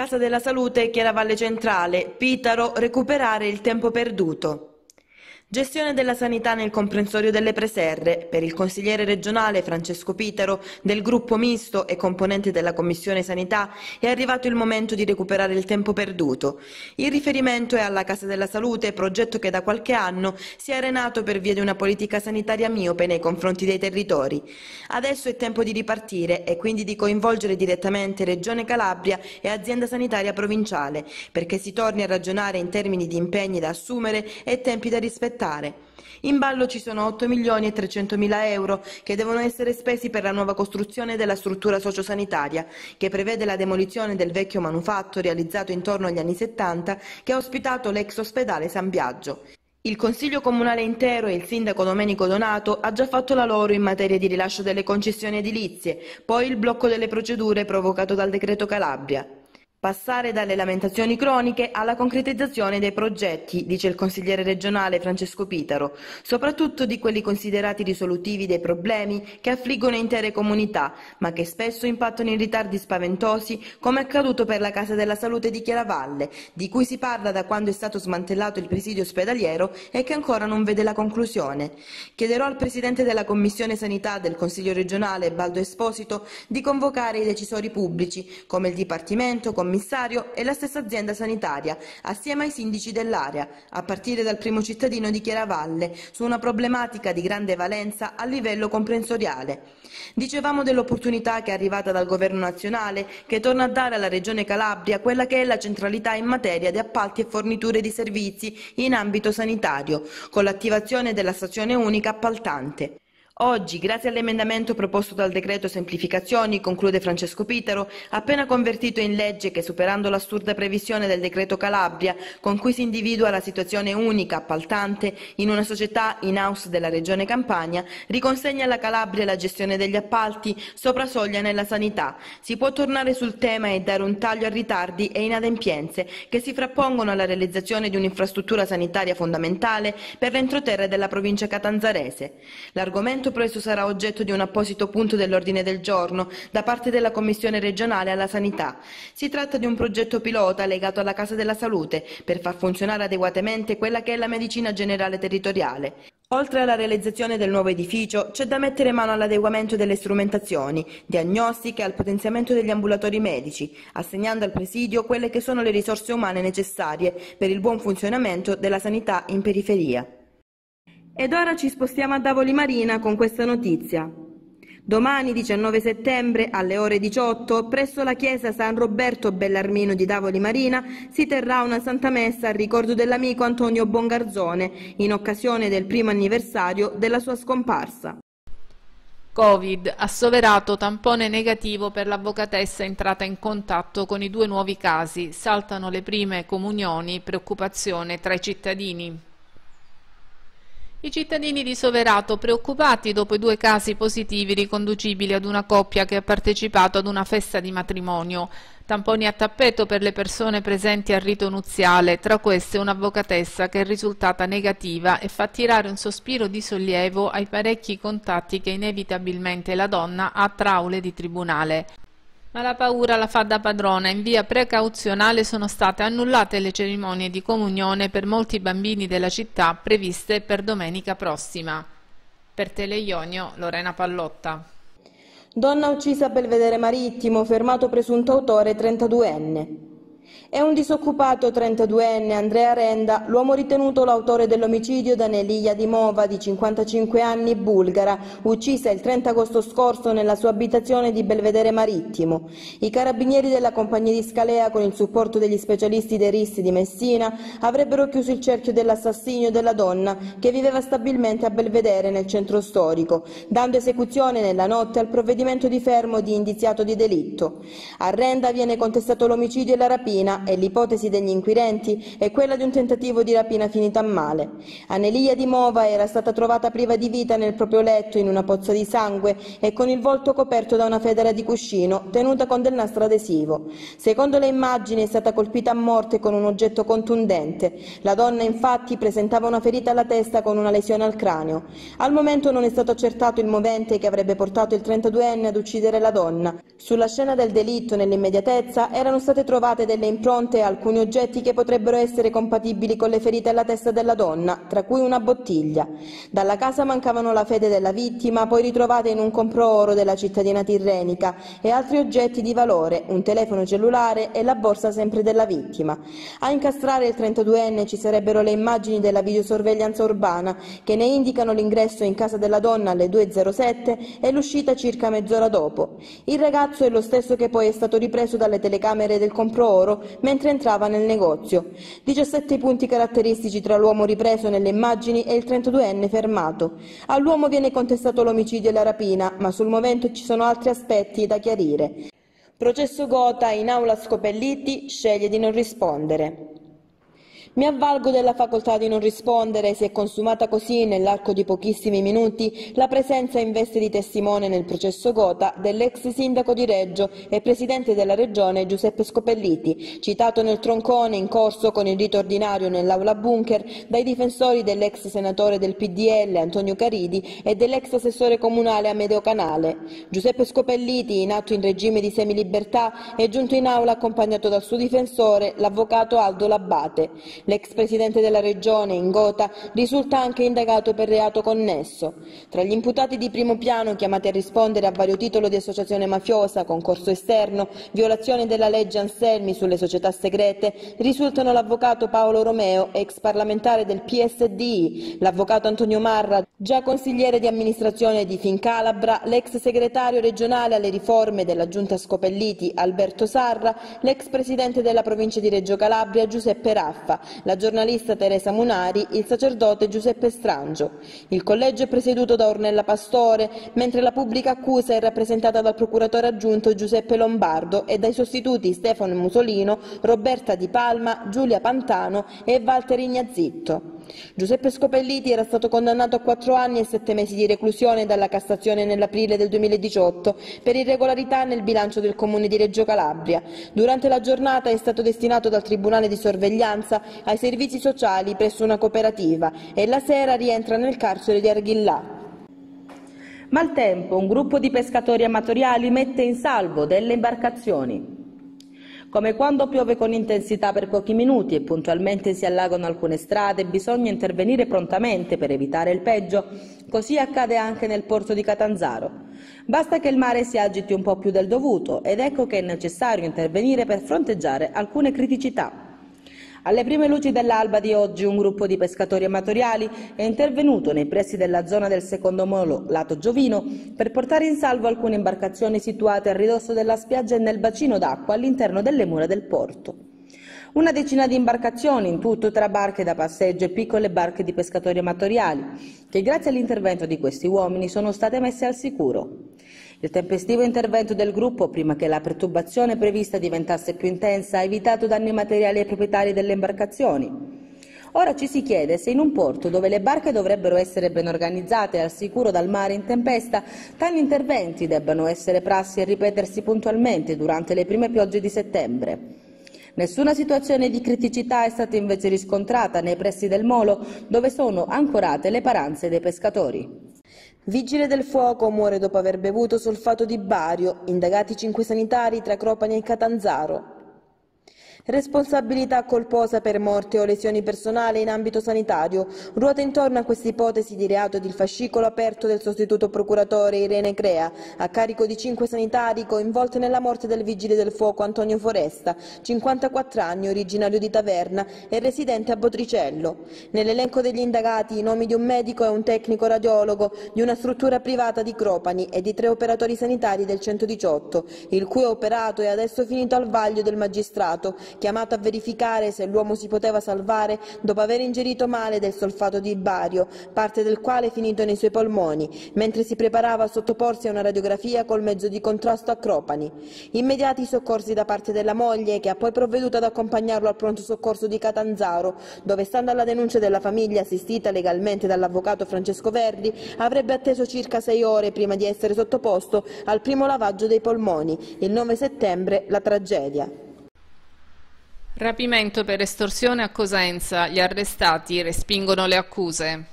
Casa della Salute, Chiaravalle Centrale, Pitaro, recuperare il tempo perduto. Gestione della sanità nel comprensorio delle Preserre. Per il consigliere regionale Francesco Pitero, del gruppo misto e componente della Commissione Sanità, è arrivato il momento di recuperare il tempo perduto. Il riferimento è alla Casa della Salute, progetto che da qualche anno si è arenato per via di una politica sanitaria miope nei confronti dei territori. Adesso è tempo di ripartire e quindi di coinvolgere direttamente Regione Calabria e azienda sanitaria provinciale, perché si torni a ragionare in termini di impegni da assumere e tempi da rispettare rispettare. In ballo ci sono 8 milioni e 300 mila euro che devono essere spesi per la nuova costruzione della struttura sociosanitaria, che prevede la demolizione del vecchio manufatto realizzato intorno agli anni 70 che ha ospitato l'ex ospedale San Biagio. Il Consiglio Comunale intero e il Sindaco Domenico Donato ha già fatto la loro in materia di rilascio delle concessioni edilizie, poi il blocco delle procedure provocato dal decreto Calabria. Passare dalle lamentazioni croniche alla concretizzazione dei progetti, dice il consigliere regionale Francesco Pitaro, soprattutto di quelli considerati risolutivi dei problemi che affliggono intere comunità, ma che spesso impattano in ritardi spaventosi, come è accaduto per la Casa della Salute di Chiaravalle, di cui si parla da quando è stato smantellato il presidio ospedaliero e che ancora non vede la conclusione. Chiederò al Presidente della Commissione Sanità del Consiglio regionale, Baldo Esposito, di convocare i decisori pubblici, come il Dipartimento, come commissario e la stessa azienda sanitaria, assieme ai sindaci dell'area, a partire dal primo cittadino di Chiaravalle, su una problematica di grande valenza a livello comprensoriale. Dicevamo dell'opportunità che è arrivata dal governo nazionale, che torna a dare alla Regione Calabria quella che è la centralità in materia di appalti e forniture di servizi in ambito sanitario, con l'attivazione della stazione unica appaltante. Oggi, grazie all'emendamento proposto dal decreto semplificazioni, conclude Francesco Pitero, appena convertito in legge che superando l'assurda previsione del decreto Calabria, con cui si individua la situazione unica appaltante in una società in house della regione Campania, riconsegna alla Calabria la gestione degli appalti sopra soglia nella sanità. Si può tornare sul tema e dare un taglio a ritardi e inadempienze che si frappongono alla realizzazione di un'infrastruttura sanitaria fondamentale per l'entroterra della provincia catanzarese. L'argomento L'argomento preso sarà oggetto di un apposito punto dell'ordine del giorno da parte della Commissione regionale alla sanità. Si tratta di un progetto pilota legato alla Casa della Salute per far funzionare adeguatamente quella che è la medicina generale territoriale. Oltre alla realizzazione del nuovo edificio, c'è da mettere mano all'adeguamento delle strumentazioni, diagnostiche e al potenziamento degli ambulatori medici, assegnando al presidio quelle che sono le risorse umane necessarie per il buon funzionamento della sanità in periferia. Ed ora ci spostiamo a Davoli Marina con questa notizia. Domani 19 settembre alle ore 18 presso la chiesa San Roberto Bellarmino di Davoli Marina si terrà una santa messa a ricordo dell'amico Antonio Bongarzone in occasione del primo anniversario della sua scomparsa. Covid, assoverato tampone negativo per l'avvocatessa entrata in contatto con i due nuovi casi, saltano le prime comunioni, preoccupazione tra i cittadini. I cittadini di Soverato preoccupati dopo i due casi positivi riconducibili ad una coppia che ha partecipato ad una festa di matrimonio. Tamponi a tappeto per le persone presenti al rito nuziale, tra queste un'avvocatessa che è risultata negativa e fa tirare un sospiro di sollievo ai parecchi contatti che inevitabilmente la donna ha tra aule di tribunale. Ma la paura la fa da padrona. In via precauzionale sono state annullate le cerimonie di comunione per molti bambini della città previste per domenica prossima. Per Teleionio, Lorena Pallotta. Donna uccisa a Belvedere Marittimo, fermato presunto autore 32enne. È un disoccupato 32enne, Andrea Renda, l'uomo ritenuto l'autore dell'omicidio da Nelia Dimova, di 55 anni, bulgara, uccisa il 30 agosto scorso nella sua abitazione di Belvedere Marittimo. I carabinieri della compagnia di Scalea, con il supporto degli specialisti dei RIS di Messina, avrebbero chiuso il cerchio dell'assassinio della donna che viveva stabilmente a Belvedere nel centro storico, dando esecuzione nella notte al provvedimento di fermo di indiziato di delitto. A Renda viene contestato l'omicidio e la rapina rapina e l'ipotesi degli inquirenti è quella di un tentativo di rapina finita male. Annelia Di Mova era stata trovata priva di vita nel proprio letto in una pozza di sangue e con il volto coperto da una federa di cuscino tenuta con del nastro adesivo. Secondo le immagini è stata colpita a morte con un oggetto contundente. La donna infatti presentava una ferita alla testa con una lesione al cranio. Al momento non è stato accertato il movente che avrebbe portato il 32enne ad uccidere la donna. Sulla scena del delitto nell'immediatezza erano state trovate delle impronte alcuni oggetti che potrebbero essere compatibili con le ferite alla testa della donna, tra cui una bottiglia. Dalla casa mancavano la fede della vittima, poi ritrovate in un compro-oro della cittadina tirrenica, e altri oggetti di valore, un telefono cellulare e la borsa sempre della vittima. A incastrare il 32enne ci sarebbero le immagini della videosorveglianza urbana che ne indicano l'ingresso in casa della donna alle 2.07 e l'uscita circa mezz'ora dopo. Il ragazzo è lo stesso che poi è stato ripreso dalle telecamere del compro-oro mentre entrava nel negozio. 17 punti caratteristici tra l'uomo ripreso nelle immagini e il 32enne fermato. All'uomo viene contestato l'omicidio e la rapina, ma sul momento ci sono altri aspetti da chiarire. Processo Gota in aula Scopelliti sceglie di non rispondere. Mi avvalgo della facoltà di non rispondere, si è consumata così, nell'arco di pochissimi minuti, la presenza in veste di testimone nel processo Gota dell'ex sindaco di Reggio e presidente della regione Giuseppe Scopelliti, citato nel troncone in corso con il rito ordinario nell'aula bunker dai difensori dell'ex senatore del PDL Antonio Caridi e dell'ex assessore comunale Amedeo Canale. Giuseppe Scopelliti, in atto in regime di semilibertà, è giunto in aula accompagnato dal suo difensore, l'avvocato Aldo Labbate. L'ex presidente della regione, Ingota, risulta anche indagato per reato connesso. Tra gli imputati di primo piano chiamati a rispondere a vario titolo di associazione mafiosa, concorso esterno, violazione della legge Anselmi sulle società segrete, risultano l'avvocato Paolo Romeo, ex parlamentare del PSDI, l'avvocato Antonio Marra, già consigliere di amministrazione di Fincalabra, l'ex segretario regionale alle riforme della giunta Scopelliti, Alberto Sarra, l'ex presidente della provincia di Reggio Calabria, Giuseppe Raffa, la giornalista Teresa Munari, il sacerdote Giuseppe Strangio. Il collegio è presieduto da Ornella Pastore, mentre la pubblica accusa è rappresentata dal procuratore aggiunto Giuseppe Lombardo e dai sostituti Stefano Musolino, Roberta Di Palma, Giulia Pantano e Walter Ignazitto. Giuseppe Scopelliti era stato condannato a quattro anni e sette mesi di reclusione dalla Cassazione nell'aprile del 2018 per irregolarità nel bilancio del comune di Reggio Calabria. Durante la giornata è stato destinato dal Tribunale di sorveglianza ai servizi sociali presso una cooperativa e la sera rientra nel carcere di Arghillà. Maltempo, un gruppo di pescatori amatoriali mette in salvo delle imbarcazioni. Come quando piove con intensità per pochi minuti e puntualmente si allagano alcune strade, bisogna intervenire prontamente per evitare il peggio, così accade anche nel porto di Catanzaro. Basta che il mare si agiti un po' più del dovuto ed ecco che è necessario intervenire per fronteggiare alcune criticità. Alle prime luci dell'alba di oggi un gruppo di pescatori amatoriali è intervenuto nei pressi della zona del secondo molo, lato Giovino, per portare in salvo alcune imbarcazioni situate a ridosso della spiaggia e nel bacino d'acqua all'interno delle mura del porto. Una decina di imbarcazioni, in tutto tra barche da passeggio e piccole barche di pescatori amatoriali, che grazie all'intervento di questi uomini sono state messe al sicuro. Il tempestivo intervento del gruppo, prima che la perturbazione prevista diventasse più intensa, ha evitato danni materiali ai proprietari delle imbarcazioni. Ora ci si chiede se in un porto dove le barche dovrebbero essere ben organizzate e al sicuro dal mare in tempesta, tali interventi debbano essere prassi e ripetersi puntualmente durante le prime piogge di settembre. Nessuna situazione di criticità è stata invece riscontrata nei pressi del molo dove sono ancorate le paranze dei pescatori. Vigile del fuoco muore dopo aver bevuto solfato di bario, indagati cinque sanitari tra Cropani e Catanzaro. Responsabilità colposa per morte o lesioni personali in ambito sanitario. Ruota intorno a questa ipotesi di reato ed il fascicolo aperto del sostituto procuratore Irene Crea, a carico di cinque sanitari coinvolti nella morte del vigile del fuoco Antonio Foresta, 54 anni, originario di Taverna e residente a Botricello. Nell'elenco degli indagati i nomi di un medico e un tecnico radiologo di una struttura privata di Cropani e di tre operatori sanitari del 118, il cui operato è adesso finito al vaglio del magistrato chiamato a verificare se l'uomo si poteva salvare dopo aver ingerito male del solfato di bario, parte del quale è finito nei suoi polmoni, mentre si preparava a sottoporsi a una radiografia col mezzo di contrasto a Cropani. Immediati soccorsi da parte della moglie, che ha poi provveduto ad accompagnarlo al pronto soccorso di Catanzaro, dove, stando alla denuncia della famiglia assistita legalmente dall'avvocato Francesco Verdi, avrebbe atteso circa sei ore prima di essere sottoposto al primo lavaggio dei polmoni. Il 9 settembre la tragedia. Rapimento per estorsione a Cosenza. Gli arrestati respingono le accuse.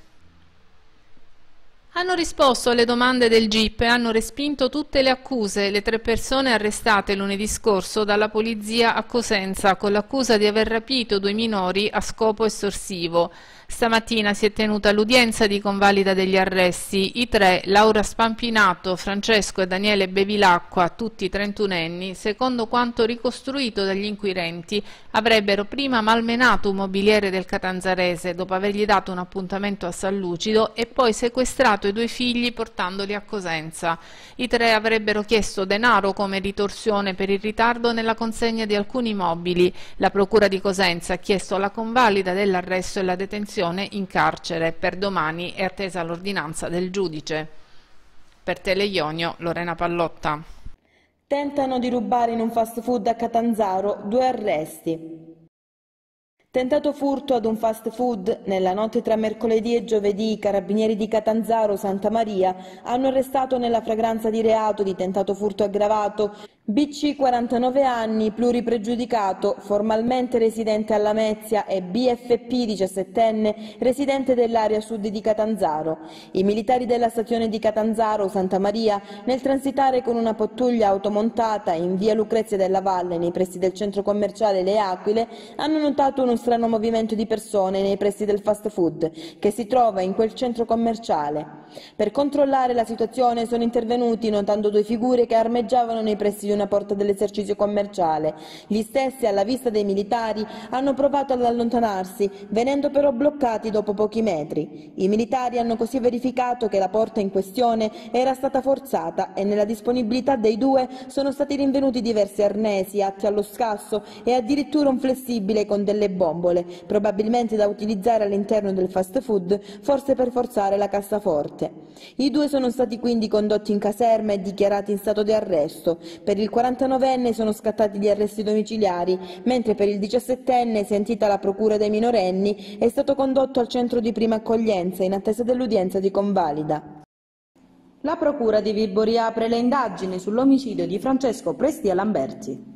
Hanno risposto alle domande del GIP e hanno respinto tutte le accuse le tre persone arrestate lunedì scorso dalla polizia a Cosenza con l'accusa di aver rapito due minori a scopo estorsivo. Stamattina si è tenuta l'udienza di convalida degli arresti. I tre, Laura Spampinato, Francesco e Daniele Bevilacqua, tutti trentunenni, secondo quanto ricostruito dagli inquirenti, avrebbero prima malmenato un mobiliere del Catanzarese dopo avergli dato un appuntamento a San Lucido e poi sequestrato i due figli portandoli a Cosenza. I tre avrebbero chiesto denaro come ritorsione per il ritardo nella consegna di alcuni mobili. La Procura di Cosenza ha chiesto la convalida dell'arresto e la detenzione in carcere. Per domani è attesa l'ordinanza del giudice. Per Teleionio, Lorena Pallotta. Tentano di rubare in un fast food a Catanzaro due arresti. Tentato furto ad un fast food, nella notte tra mercoledì e giovedì i carabinieri di Catanzaro Santa Maria hanno arrestato nella fragranza di reato di tentato furto aggravato BC 49 anni, pluripregiudicato, formalmente residente a Lamezia e BFP 17enne, residente dell'area sud di Catanzaro. I militari della stazione di Catanzaro Santa Maria, nel transitare con una pattuglia automontata in via Lucrezia della Valle nei pressi del centro commerciale Le Aquile, hanno notato uno strano movimento di persone nei pressi del fast food che si trova in quel centro commerciale. Per controllare la situazione sono intervenuti notando due figure che armeggiavano nei pressi di una porta dell'esercizio commerciale. Gli stessi, alla vista dei militari, hanno provato ad allontanarsi, venendo però bloccati dopo pochi metri. I militari hanno così verificato che la porta in questione era stata forzata e nella disponibilità dei due sono stati rinvenuti diversi arnesi atti allo scasso e addirittura un flessibile con delle bombole, probabilmente da utilizzare all'interno del fast food, forse per forzare la cassaforte. I due sono stati quindi condotti in caserma e dichiarati in stato di arresto. Per il 49enne sono scattati gli arresti domiciliari, mentre per il 17enne, sentita la procura dei minorenni, è stato condotto al centro di prima accoglienza in attesa dell'udienza di convalida. La procura di Vibo riapre le indagini sull'omicidio di Francesco Prestia Lamberti.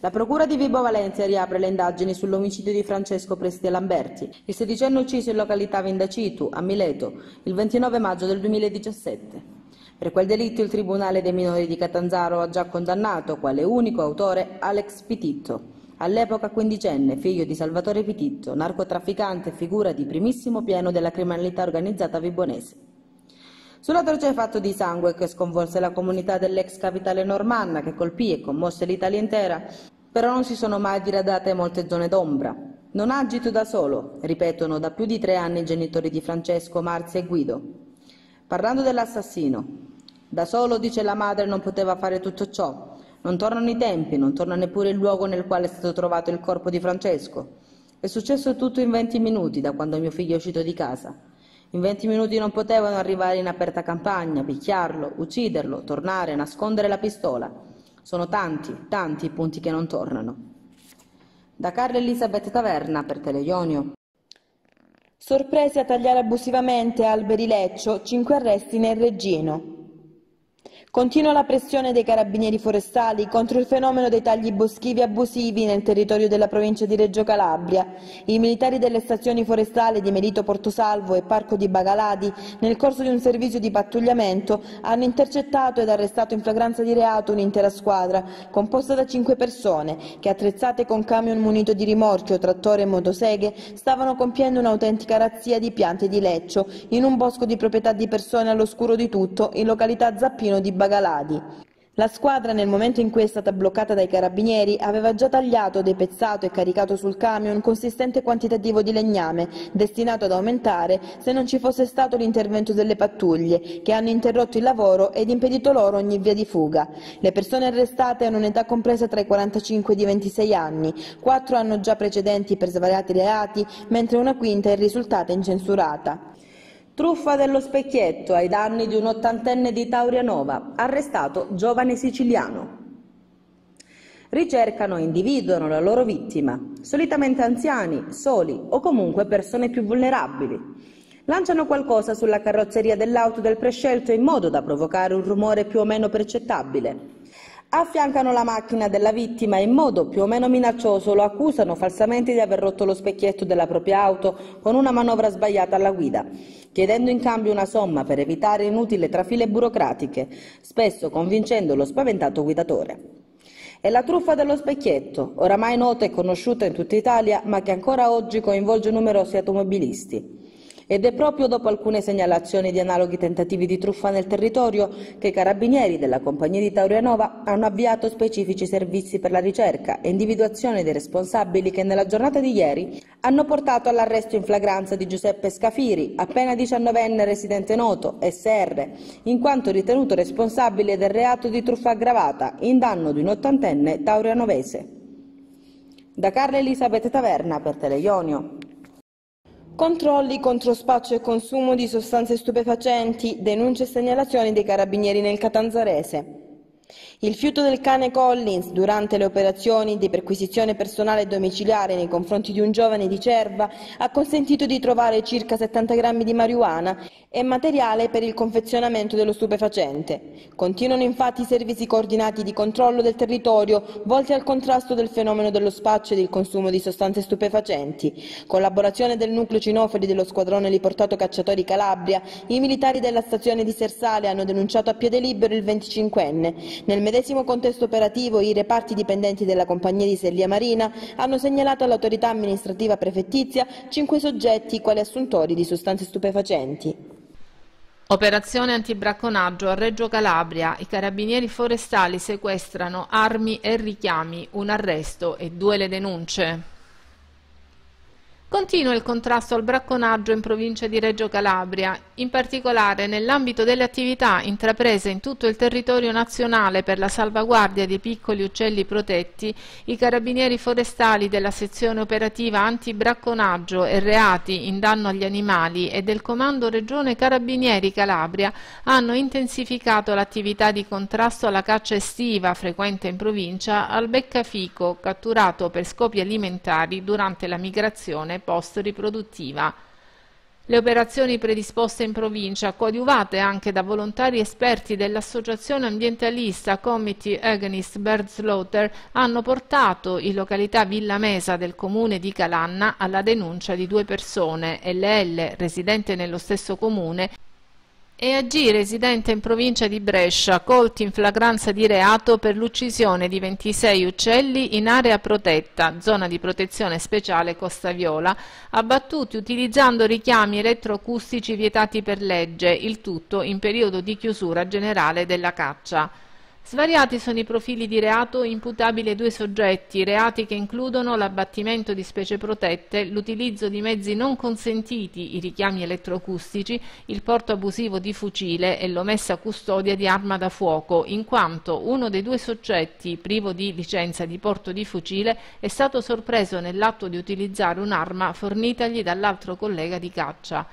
La Procura di Vibo Valencia riapre le indagini sull'omicidio di Francesco Prestia Lamberti, il sedicenne ucciso in località Vindacitu, a Mileto, il 29 maggio del 2017. Per quel delitto il Tribunale dei minori di Catanzaro ha già condannato, quale unico autore, Alex Pititto, all'epoca quindicenne, figlio di Salvatore Pititto, narcotrafficante e figura di primissimo piano della criminalità organizzata vibonese. Sull'atroce fatto di sangue che sconvolse la comunità dell'ex capitale normanna, che colpì e commosse l'Italia intera, però non si sono mai diradate molte zone d'ombra. Non agito da solo, ripetono da più di tre anni i genitori di Francesco, Marzia e Guido. Parlando dell'assassino, da solo, dice la madre, non poteva fare tutto ciò. Non tornano i tempi, non torna neppure il luogo nel quale è stato trovato il corpo di Francesco. È successo tutto in venti minuti da quando mio figlio è uscito di casa. In venti minuti non potevano arrivare in aperta campagna, picchiarlo, ucciderlo, tornare, nascondere la pistola. Sono tanti, tanti i punti che non tornano. Da Carla Elisabeth Taverna per Teleionio. Sorpresi a tagliare abusivamente alberi Leccio, cinque arresti nel Reggino. Continua la pressione dei carabinieri forestali contro il fenomeno dei tagli boschivi abusivi nel territorio della provincia di Reggio Calabria. I militari delle stazioni forestali di Melito Portosalvo e Parco di Bagaladi, nel corso di un servizio di pattugliamento, hanno intercettato ed arrestato in flagranza di reato un'intera squadra, composta da cinque persone, che attrezzate con camion munito di rimorchio, trattore e motoseghe, stavano compiendo un'autentica razzia di piante di leccio in un bosco di proprietà di persone all'oscuro di tutto, in località Zappino di Bagaladi. La squadra, nel momento in cui è stata bloccata dai carabinieri, aveva già tagliato, depezzato e caricato sul camion un consistente quantitativo di legname, destinato ad aumentare se non ci fosse stato l'intervento delle pattuglie, che hanno interrotto il lavoro ed impedito loro ogni via di fuga. Le persone arrestate hanno un'età compresa tra i 45 e i 26 anni, quattro hanno già precedenti per svariati reati, mentre una quinta è risultata incensurata. Truffa dello specchietto ai danni di un ottantenne di Taurianova, arrestato giovane siciliano. Ricercano e individuano la loro vittima, solitamente anziani, soli o comunque persone più vulnerabili. Lanciano qualcosa sulla carrozzeria dell'auto del prescelto in modo da provocare un rumore più o meno percettabile. Affiancano la macchina della vittima e in modo più o meno minaccioso lo accusano falsamente di aver rotto lo specchietto della propria auto con una manovra sbagliata alla guida, chiedendo in cambio una somma per evitare inutili trafile burocratiche, spesso convincendo lo spaventato guidatore. È la truffa dello specchietto, oramai nota e conosciuta in tutta Italia, ma che ancora oggi coinvolge numerosi automobilisti. Ed è proprio dopo alcune segnalazioni di analoghi tentativi di truffa nel territorio che i carabinieri della compagnia di Taurianova hanno avviato specifici servizi per la ricerca e individuazione dei responsabili che nella giornata di ieri hanno portato all'arresto in flagranza di Giuseppe Scafiri, appena diciannovenne residente noto, SR, in quanto ritenuto responsabile del reato di truffa aggravata in danno di un ottantenne taurianovese. Da Carla Elisabetta Taverna per Teleionio. Controlli contro spaccio e consumo di sostanze stupefacenti, denunce e segnalazioni dei carabinieri nel Catanzarese. Il fiuto del cane Collins durante le operazioni di perquisizione personale domiciliare nei confronti di un giovane di Cerva ha consentito di trovare circa 70 grammi di marijuana e materiale per il confezionamento dello stupefacente. Continuano infatti i servizi coordinati di controllo del territorio volti al contrasto del fenomeno dello spaccio e del consumo di sostanze stupefacenti. Collaborazione del nucleo cinofili dello squadrone riportato cacciatori Calabria, i militari della stazione di Sersale hanno denunciato a piede libero il 25enne. Nel medesimo contesto operativo i reparti dipendenti della compagnia di Sellia Marina hanno segnalato all'autorità amministrativa prefettizia cinque soggetti quali assuntori di sostanze stupefacenti. Operazione antibracconaggio a Reggio Calabria. I carabinieri forestali sequestrano armi e richiami, un arresto e due le denunce. Continua il contrasto al bracconaggio in provincia di Reggio Calabria, in particolare nell'ambito delle attività intraprese in tutto il territorio nazionale per la salvaguardia dei piccoli uccelli protetti, i carabinieri forestali della sezione operativa anti-bracconaggio e reati in danno agli animali e del Comando Regione Carabinieri Calabria hanno intensificato l'attività di contrasto alla caccia estiva frequente in provincia al beccafico catturato per scopi alimentari durante la migrazione post-riproduttiva. Le operazioni predisposte in provincia, coadiuvate anche da volontari esperti dell'associazione ambientalista Committee Against Bird Slaughter, hanno portato in località Villa Mesa del comune di Calanna alla denuncia di due persone, LL, residente nello stesso comune, e AG, residente in provincia di Brescia, colti in flagranza di reato per l'uccisione di 26 uccelli in area protetta, zona di protezione speciale Costa Viola, abbattuti utilizzando richiami elettroacustici vietati per legge, il tutto in periodo di chiusura generale della caccia. Svariati sono i profili di reato imputabili ai due soggetti, reati che includono l'abbattimento di specie protette, l'utilizzo di mezzi non consentiti, i richiami elettroacustici, il porto abusivo di fucile e l'omessa custodia di arma da fuoco, in quanto uno dei due soggetti, privo di licenza di porto di fucile, è stato sorpreso nell'atto di utilizzare un'arma fornitagli dall'altro collega di caccia.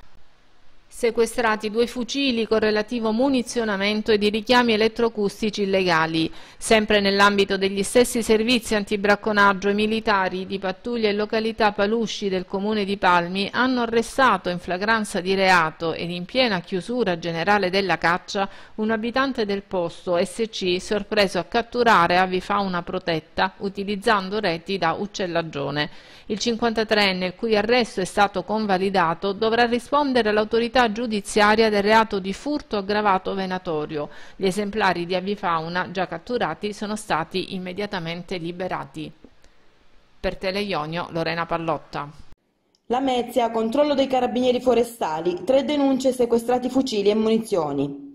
Sequestrati due fucili con relativo munizionamento e di richiami elettroacustici illegali. Sempre nell'ambito degli stessi servizi antibracconaggio, i militari di pattuglia in località Palusci del comune di Palmi hanno arrestato in flagranza di reato ed in piena chiusura generale della caccia un abitante del posto SC sorpreso a catturare avifauna protetta utilizzando reti da uccellagione. Il 53enne, il cui arresto è stato convalidato, dovrà rispondere all'autorità giudiziaria del reato di furto aggravato venatorio. Gli esemplari di avifauna già catturati sono stati immediatamente liberati. Per Teleionio, Lorena Pallotta. La Mezia, controllo dei carabinieri forestali, tre denunce sequestrati fucili e munizioni.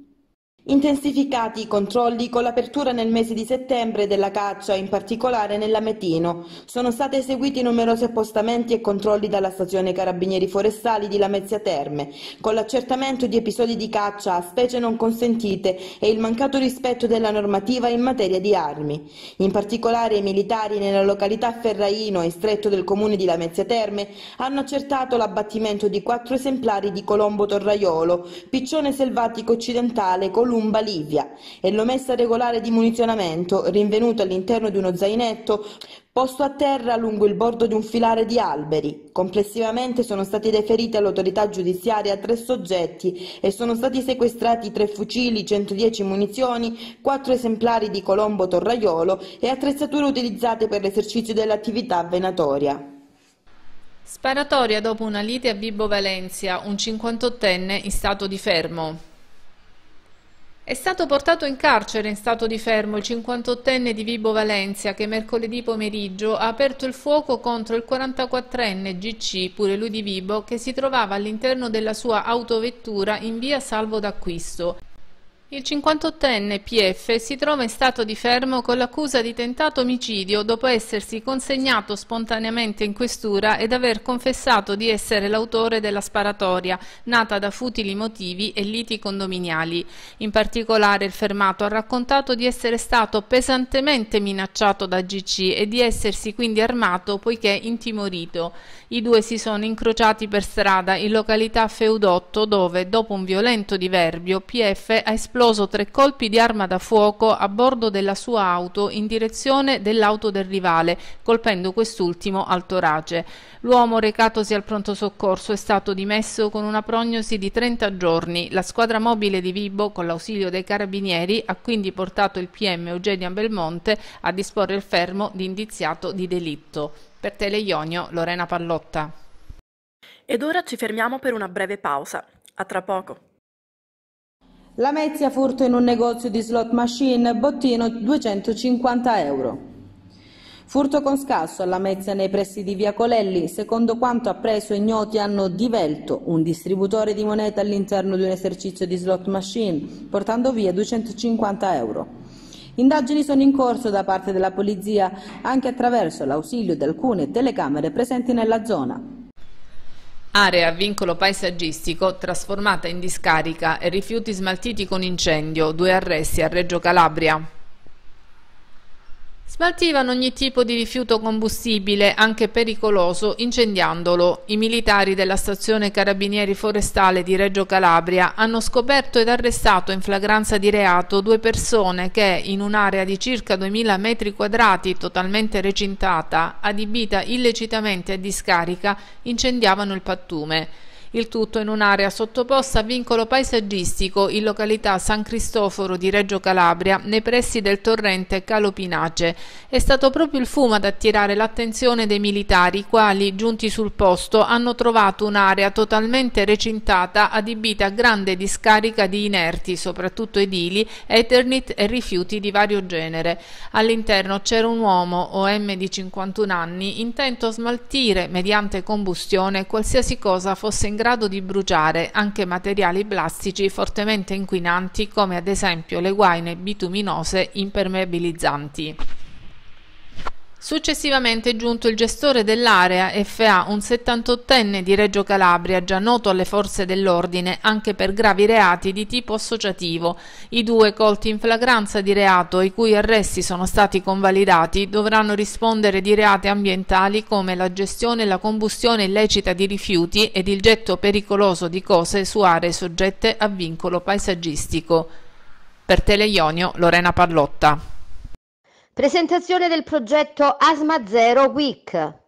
Intensificati i controlli con l'apertura nel mese di settembre della caccia, in particolare nell'Ametino. Sono stati eseguiti numerosi appostamenti e controlli dalla stazione Carabinieri Forestali di Lamezia Terme, con l'accertamento di episodi di caccia a specie non consentite e il mancato rispetto della normativa in materia di armi. In particolare i militari nella località Ferraino e stretto del comune di Lamezia Terme hanno accertato l'abbattimento di quattro esemplari di colombo torraiolo, piccione selvatico occidentale, columba Columba Livia e l'omessa regolare di munizionamento rinvenuto all'interno di uno zainetto posto a terra lungo il bordo di un filare di alberi. Complessivamente sono stati deferiti all'autorità giudiziaria tre soggetti e sono stati sequestrati tre fucili, 110 munizioni, quattro esemplari di colombo torraiolo e attrezzature utilizzate per l'esercizio dell'attività venatoria. Sparatoria dopo una lite a Vibo Valencia, un 58enne in stato di fermo. È stato portato in carcere in stato di fermo il 58enne di Vibo Valencia che mercoledì pomeriggio ha aperto il fuoco contro il 44enne GC, pure lui di Vibo, che si trovava all'interno della sua autovettura in via Salvo d'Acquisto. Il 58enne PF si trova in stato di fermo con l'accusa di tentato omicidio dopo essersi consegnato spontaneamente in questura ed aver confessato di essere l'autore della sparatoria, nata da futili motivi e liti condominiali. In particolare il fermato ha raccontato di essere stato pesantemente minacciato da GC e di essersi quindi armato poiché intimorito. I due si sono incrociati per strada in località Feudotto dove, dopo un violento diverbio, PF ha esploso tre colpi di arma da fuoco a bordo della sua auto in direzione dell'auto del rivale, colpendo quest'ultimo al torace. L'uomo recatosi al pronto soccorso è stato dimesso con una prognosi di 30 giorni. La squadra mobile di Vibo, con l'ausilio dei carabinieri, ha quindi portato il PM Eugenia Belmonte a disporre il fermo di indiziato di delitto. Per Teleionio, Lorena Pallotta. Ed ora ci fermiamo per una breve pausa. A tra poco. Lamezia furto in un negozio di slot machine, bottino 250 euro. Furto con scasso alla Lamezia nei pressi di Via Colelli, secondo quanto appreso ignoti hanno divelto un distributore di moneta all'interno di un esercizio di slot machine, portando via 250 euro. Indagini sono in corso da parte della polizia anche attraverso l'ausilio di alcune telecamere presenti nella zona. Area a vincolo paesaggistico trasformata in discarica e rifiuti smaltiti con incendio, due arresti a Reggio Calabria. Smaltivano ogni tipo di rifiuto combustibile, anche pericoloso, incendiandolo. I militari della stazione Carabinieri Forestale di Reggio Calabria hanno scoperto ed arrestato in flagranza di reato due persone che, in un'area di circa 2000 metri quadrati totalmente recintata, adibita illecitamente a discarica, incendiavano il pattume il tutto in un'area sottoposta a vincolo paesaggistico in località San Cristoforo di Reggio Calabria, nei pressi del torrente Calopinace. È stato proprio il fumo ad attirare l'attenzione dei militari, i quali, giunti sul posto, hanno trovato un'area totalmente recintata adibita a grande discarica di inerti, soprattutto edili, eternit e rifiuti di vario genere. All'interno c'era un uomo, OM di 51 anni, intento a smaltire, mediante combustione, qualsiasi cosa fosse in grado di bruciare anche materiali plastici fortemente inquinanti come ad esempio le guaine bituminose impermeabilizzanti. Successivamente è giunto il gestore dell'area FA, un 78enne di Reggio Calabria, già noto alle forze dell'ordine anche per gravi reati di tipo associativo. I due colti in flagranza di reato, i cui arresti sono stati convalidati, dovranno rispondere di reati ambientali come la gestione e la combustione illecita di rifiuti ed il getto pericoloso di cose su aree soggette a vincolo paesaggistico. Per Teleionio, Lorena Pallotta. Presentazione del progetto Asma Zero Week.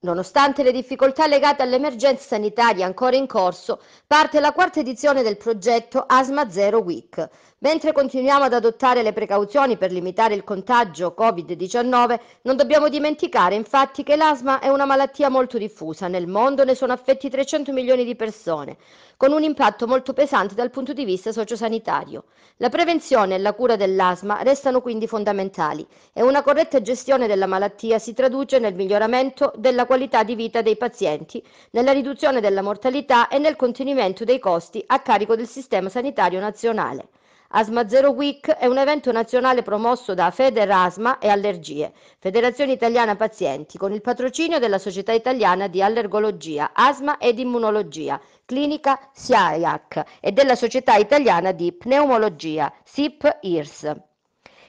Nonostante le difficoltà legate all'emergenza sanitaria ancora in corso, parte la quarta edizione del progetto Asma Zero Week. Mentre continuiamo ad adottare le precauzioni per limitare il contagio Covid-19, non dobbiamo dimenticare infatti che l'asma è una malattia molto diffusa. Nel mondo ne sono affetti 300 milioni di persone, con un impatto molto pesante dal punto di vista sociosanitario. La prevenzione e la cura dell'asma restano quindi fondamentali e una corretta gestione della malattia si traduce nel miglioramento della qualità di vita dei pazienti, nella riduzione della mortalità e nel contenimento dei costi a carico del sistema sanitario nazionale. Asma Zero Week è un evento nazionale promosso da Feder Asma e Allergie, Federazione Italiana Pazienti, con il patrocinio della Società Italiana di Allergologia, Asma ed Immunologia, Clinica SIAIAC e della Società Italiana di Pneumologia, SIP-IRS,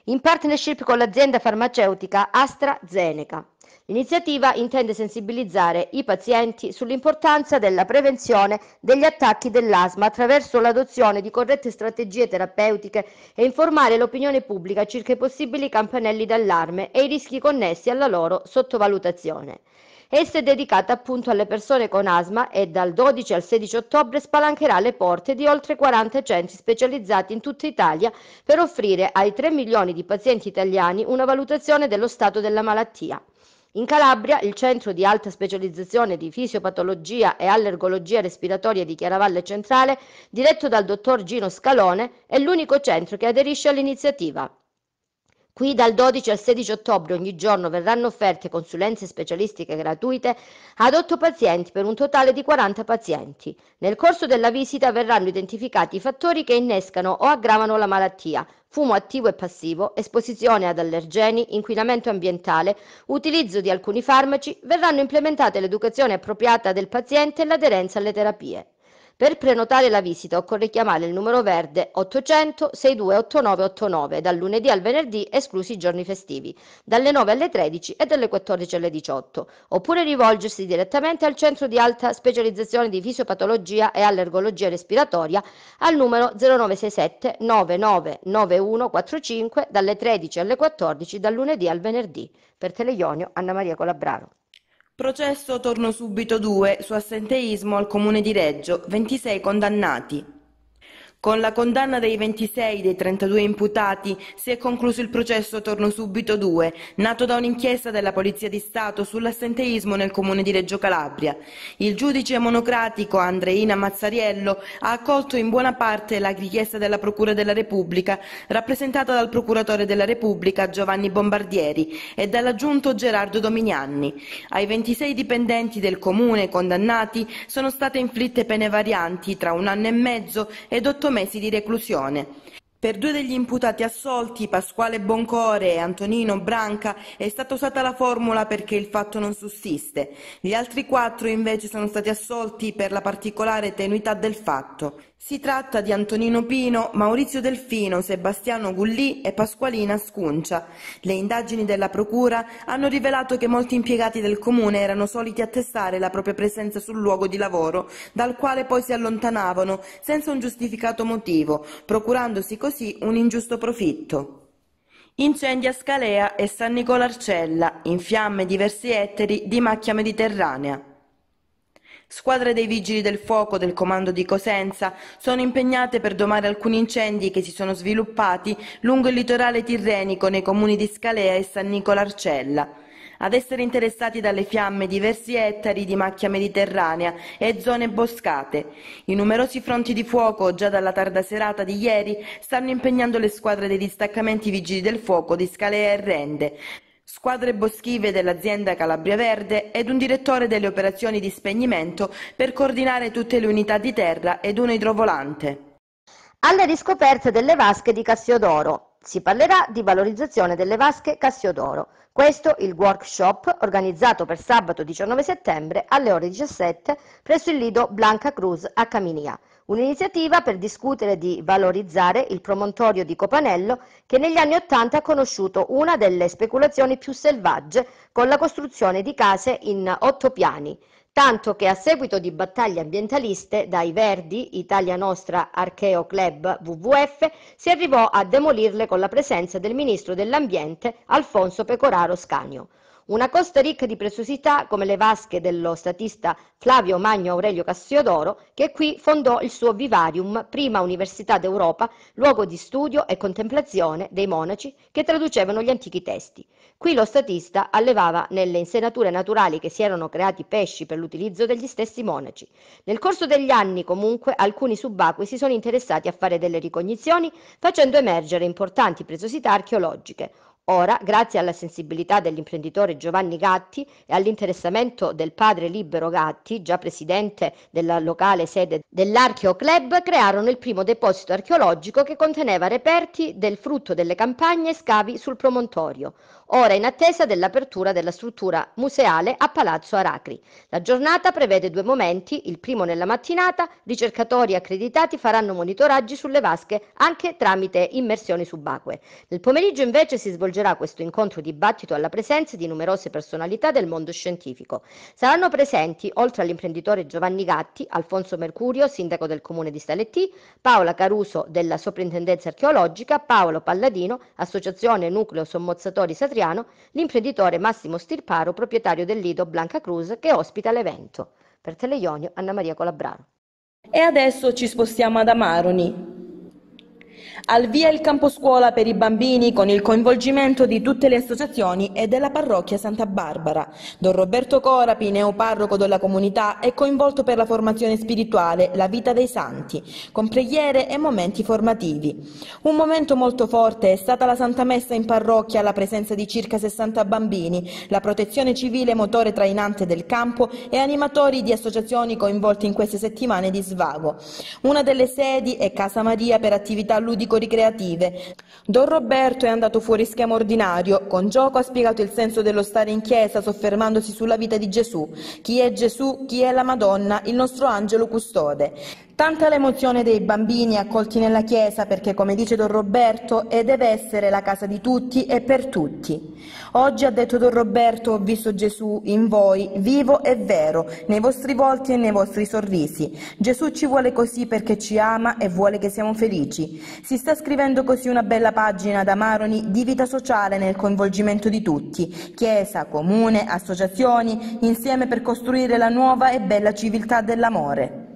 in partnership con l'azienda farmaceutica AstraZeneca. L'iniziativa intende sensibilizzare i pazienti sull'importanza della prevenzione degli attacchi dell'asma attraverso l'adozione di corrette strategie terapeutiche e informare l'opinione pubblica circa i possibili campanelli d'allarme e i rischi connessi alla loro sottovalutazione. Essa è dedicata appunto alle persone con asma e dal 12 al 16 ottobre spalancherà le porte di oltre 40 centri specializzati in tutta Italia per offrire ai 3 milioni di pazienti italiani una valutazione dello stato della malattia. In Calabria, il centro di alta specializzazione di fisiopatologia e allergologia respiratoria di Chiaravalle Centrale, diretto dal dottor Gino Scalone, è l'unico centro che aderisce all'iniziativa. Qui dal 12 al 16 ottobre ogni giorno verranno offerte consulenze specialistiche gratuite ad 8 pazienti per un totale di 40 pazienti. Nel corso della visita verranno identificati i fattori che innescano o aggravano la malattia, fumo attivo e passivo, esposizione ad allergeni, inquinamento ambientale, utilizzo di alcuni farmaci, verranno implementate l'educazione appropriata del paziente e l'aderenza alle terapie. Per prenotare la visita occorre chiamare il numero verde 800 628989 dal lunedì al venerdì, esclusi i giorni festivi, dalle 9 alle 13 e dalle 14 alle 18, oppure rivolgersi direttamente al centro di alta specializzazione di fisiopatologia e allergologia respiratoria al numero 0967 999145 dalle 13 alle 14 dal lunedì al venerdì. Per Teleionio Anna Maria Colabraro. Processo Torno Subito 2 su assenteismo al comune di Reggio, 26 condannati. Con la condanna dei 26 dei 32 imputati si è concluso il processo Torno Subito 2, nato da un'inchiesta della Polizia di Stato sull'assenteismo nel comune di Reggio Calabria. Il giudice monocratico Andreina Mazzariello ha accolto in buona parte la richiesta della Procura della Repubblica, rappresentata dal Procuratore della Repubblica Giovanni Bombardieri e dall'aggiunto Gerardo Dominianni. Ai 26 dipendenti del comune condannati sono state inflitte pene varianti tra un anno e mezzo ed otto mesi di reclusione. Per due degli imputati assolti, Pasquale Boncore e Antonino Branca, è stata usata la formula perché il fatto non sussiste. Gli altri quattro invece sono stati assolti per la particolare tenuità del fatto. Si tratta di Antonino Pino, Maurizio Delfino, Sebastiano Gullì e Pasqualina Scuncia. Le indagini della Procura hanno rivelato che molti impiegati del comune erano soliti attestare la propria presenza sul luogo di lavoro, dal quale poi si allontanavano senza un giustificato motivo, procurandosi così un ingiusto profitto. Incendi a Scalea e San Nicolarcella, in fiamme diversi ettari di macchia mediterranea. Squadre dei Vigili del Fuoco del Comando di Cosenza sono impegnate per domare alcuni incendi che si sono sviluppati lungo il litorale tirrenico nei comuni di Scalea e San Nicolarcella. Ad essere interessati dalle fiamme diversi ettari di macchia mediterranea e zone boscate. I numerosi fronti di fuoco già dalla tarda serata di ieri stanno impegnando le squadre dei distaccamenti Vigili del Fuoco di Scalea e Rende, squadre boschive dell'azienda Calabria Verde ed un direttore delle operazioni di spegnimento per coordinare tutte le unità di terra ed un idrovolante. Alle riscoperte delle vasche di Cassiodoro. Si parlerà di valorizzazione delle vasche Cassiodoro. Questo il workshop organizzato per sabato 19 settembre alle ore 17 presso il lido Blanca Cruz a Caminia. Un'iniziativa per discutere di valorizzare il promontorio di Copanello che negli anni Ottanta ha conosciuto una delle speculazioni più selvagge con la costruzione di case in otto piani, tanto che a seguito di battaglie ambientaliste dai Verdi, Italia Nostra Archeo Club WWF, si arrivò a demolirle con la presenza del ministro dell'Ambiente Alfonso Pecoraro Scanio. Una costa ricca di preziosità come le vasche dello statista Flavio Magno Aurelio Cassiodoro, che qui fondò il suo vivarium, prima università d'Europa, luogo di studio e contemplazione dei monaci che traducevano gli antichi testi. Qui lo statista allevava nelle insenature naturali che si erano creati pesci per l'utilizzo degli stessi monaci. Nel corso degli anni, comunque, alcuni subacquei si sono interessati a fare delle ricognizioni, facendo emergere importanti preziosità archeologiche. Ora, grazie alla sensibilità dell'imprenditore Giovanni Gatti e all'interessamento del padre Libero Gatti, già presidente della locale sede dell'Archeo Club, crearono il primo deposito archeologico che conteneva reperti del frutto delle campagne e scavi sul promontorio, ora in attesa dell'apertura della struttura museale a Palazzo Aracri. La giornata prevede due momenti, il primo nella mattinata, ricercatori accreditati faranno monitoraggi sulle vasche anche tramite immersioni subacquee. Nel pomeriggio invece si svolgerà svolgerà questo incontro dibattito alla presenza di numerose personalità del mondo scientifico. Saranno presenti, oltre all'imprenditore Giovanni Gatti, Alfonso Mercurio, sindaco del comune di Staletti, Paola Caruso della Soprintendenza Archeologica, Paolo Palladino, Associazione Nucleo Sommozzatori Satriano, l'imprenditore Massimo Stirparo, proprietario del Lido Blanca Cruz, che ospita l'evento. Per Teleionio, Anna Maria Colabraro. E adesso ci spostiamo ad Amaroni, al via il campo scuola per i bambini con il coinvolgimento di tutte le associazioni e della parrocchia Santa Barbara. Don Roberto Corapi, neoparroco della comunità, è coinvolto per la formazione spirituale, la vita dei santi, con preghiere e momenti formativi. Un momento molto forte è stata la Santa Messa in parrocchia alla presenza di circa 60 bambini, la protezione civile motore trainante del campo e animatori di associazioni coinvolti in queste settimane di svago. Una delle sedi è Casa Maria per attività ludico ricreative. Don Roberto è andato fuori schema ordinario, con gioco ha spiegato il senso dello stare in chiesa soffermandosi sulla vita di Gesù, chi è Gesù, chi è la Madonna, il nostro angelo custode. Tanta l'emozione dei bambini accolti nella chiesa perché, come dice Don Roberto, è deve essere la casa di tutti e per tutti. Oggi, ha detto Don Roberto, ho visto Gesù in voi, vivo e vero, nei vostri volti e nei vostri sorrisi. Gesù ci vuole così perché ci ama e vuole che siamo felici. Si sta scrivendo così una bella pagina da Maroni di vita sociale nel coinvolgimento di tutti, chiesa, comune, associazioni, insieme per costruire la nuova e bella civiltà dell'amore.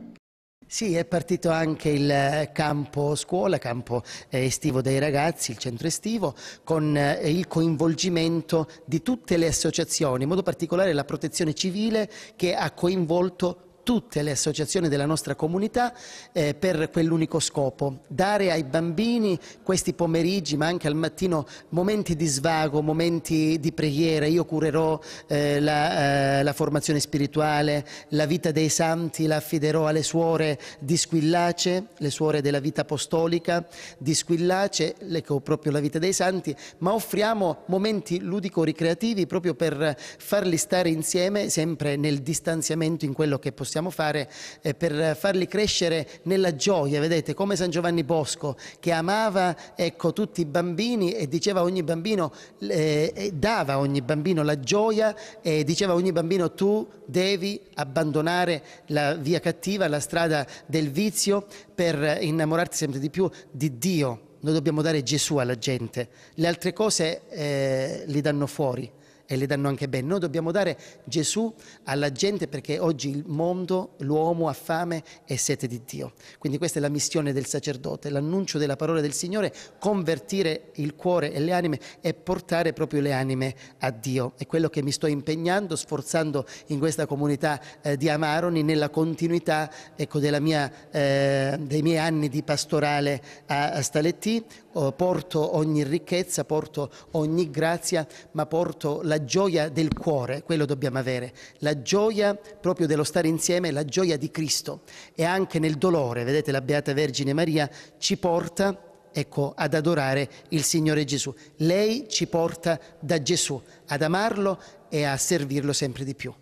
Sì, è partito anche il campo scuola, campo eh, estivo dei ragazzi, il centro estivo, con eh, il coinvolgimento di tutte le associazioni, in modo particolare la protezione civile che ha coinvolto tutte le associazioni della nostra comunità eh, per quell'unico scopo, dare ai bambini questi pomeriggi ma anche al mattino momenti di svago, momenti di preghiera, io curerò eh, la, eh, la, formazione spirituale, la vita dei santi la affiderò alle suore di Squillace, le suore della vita apostolica di Squillace, ecco proprio la vita dei santi, ma offriamo momenti ludico-ricreativi proprio per farli stare insieme sempre nel distanziamento in quello che possiamo possiamo fare eh, per farli crescere nella gioia, vedete, come San Giovanni Bosco che amava ecco, tutti i bambini e diceva ogni bambino, eh, dava a ogni bambino la gioia e diceva a ogni bambino tu devi abbandonare la via cattiva, la strada del vizio per innamorarti sempre di più di Dio. Noi dobbiamo dare Gesù alla gente, le altre cose eh, li danno fuori e le danno anche bene. Noi dobbiamo dare Gesù alla gente perché oggi il mondo, l'uomo ha fame e sete di Dio. Quindi questa è la missione del sacerdote, l'annuncio della parola del Signore, convertire il cuore e le anime e portare proprio le anime a Dio. È quello che mi sto impegnando, sforzando in questa comunità eh, di Amaroni, nella continuità ecco, mia, eh, dei miei anni di pastorale a, a Staletti. Oh, porto ogni ricchezza, porto ogni grazia, ma porto la la gioia del cuore, quello dobbiamo avere, la gioia proprio dello stare insieme, la gioia di Cristo e anche nel dolore, vedete la Beata Vergine Maria ci porta ecco, ad adorare il Signore Gesù. Lei ci porta da Gesù ad amarlo e a servirlo sempre di più.